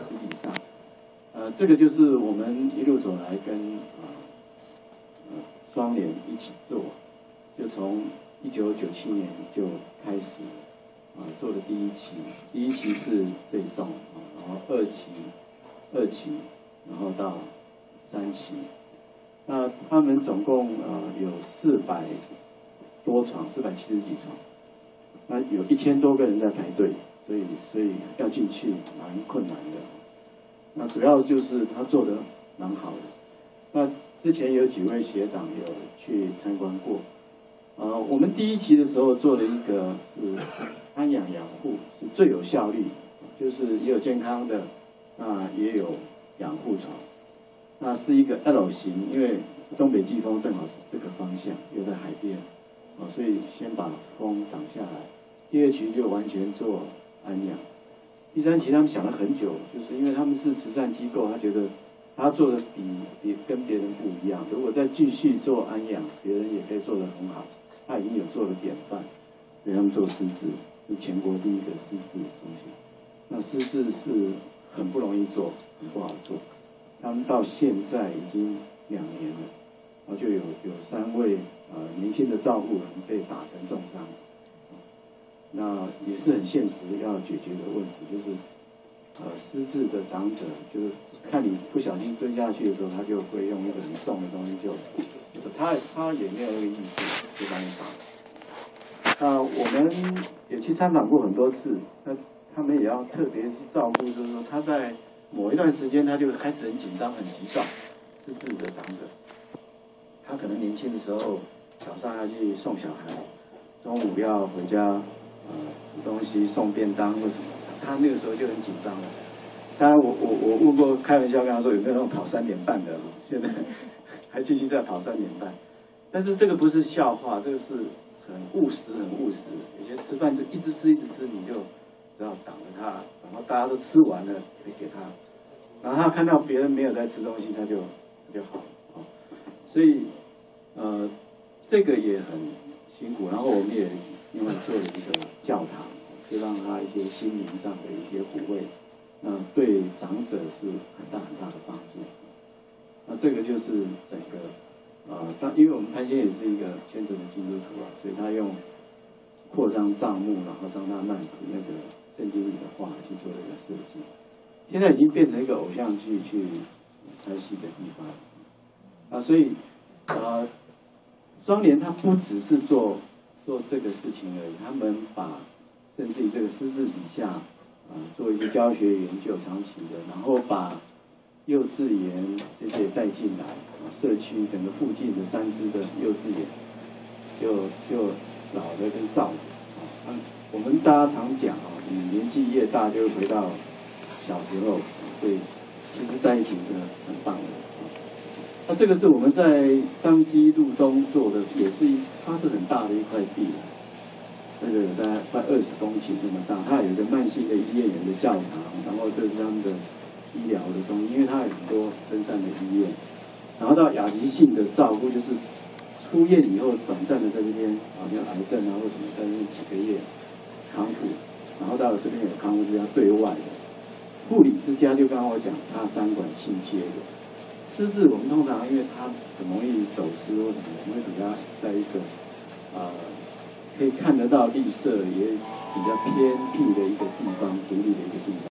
十以上。呃，这个就是我们一路走来跟啊呃双联一起做，就从一九九七年就开始啊做的第一期，第一期是这一栋啊，然后二期、二期，然后到三期。那他们总共呃有四百多床，四百七十几床，那有一千多个人在排队，所以所以要进去蛮困难的。那主要就是他做的蛮好的。那之前有几位学长有去参观过，呃，我们第一期的时候做了一个是安养养护，是最有效率，就是也有健康的，那也有养护床。那是一个 L 型，因为东北季风正好是这个方向，又在海边，啊，所以先把风挡下来。第二期就完全做安养。第三期他们想了很久，就是因为他们是慈善机构，他觉得他做的比比跟别人不一样。如果再继续做安养，别人也可以做得很好。他已经有做了典范，给他们做师资，是全国第一个师资中心。那师资是很不容易做，很不好做。他们到现在已经两年了，然后就有有三位呃年轻的照护人被打成重伤，那也是很现实要解决的问题，就是呃失智的长者，就是看你不小心蹲下去的时候，他就会用一个很重的东西就，他他也没有那个意识就把你打。那我们也去参访过很多次，那他们也要特别去照顾，就是说他在。某一段时间，他就开始很紧张、很急躁，是自的长者。他可能年轻的时候早上要去送小孩，中午要回家，东西、送便当或什么，他那个时候就很紧张了。当然，我我我问过，开玩笑跟他说有没有那种跑三点半的，现在还继续在跑三点半。但是这个不是笑话，这个是很务实、很务实。有些吃饭就一直吃、一直吃，你就。只要挡着他，然后大家都吃完了，可以给他，然后他看到别人没有在吃东西，他就他就好啊。所以呃，这个也很辛苦。然后我们也因为做了一个教堂，就让他一些心灵上的一些抚慰，那对长者是很大很大的帮助。那这个就是整个呃，他因为我们潘先也是一个虔诚的基督徒啊，所以他用扩张账目，然后张大曼子那个。圣经里的话去做了一个设计，现在已经变成一个偶像剧去拍戏的地方啊，所以呃，双联它不只是做做这个事情而已，他们把甚至于这个师资底下啊做一些教学研究，长期的，然后把幼稚园这些带进来，啊社区整个附近的三支的幼稚园，就就老的跟少的啊，我们大家常讲啊。你年纪越大，就会回到小时候，所以其实在一起是很棒的。那这个是我们在张基路东做的，也是它是很大的一块地，那个大概快二十公顷这么大。它有一个慢性的医院的教堂，然后这是他们的医疗的中心，因为它有很多分散的医院。然后到亚急性的照顾，就是出院以后短暂的在这边，好像癌症啊或什么，在那几个月康复。然后到了这边有康复之家对外的护理之家，就刚刚我讲插三管气切的失智，我们通常因为它很容易走失或什么，我们会比较在一个呃可以看得到绿色也比较偏僻的一个地方，独立的一个地方。